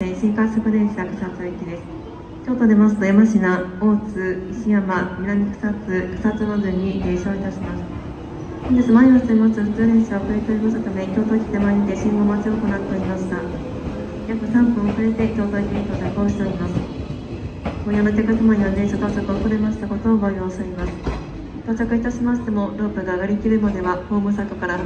新快速電車草津駅です。京都出ますと山科、大津、石山、南草津、草津までに停車いたします。本日前を進みます普通電車は遅れておりますため、京都駅手前にて信号待ちを行っておりました。約3分遅れて京都駅に到着をしております。ご利用のお客様には電車到着遅れましたことをご了承います。到着いたしましても、ロープが上がりきるまでは、ホーム柵から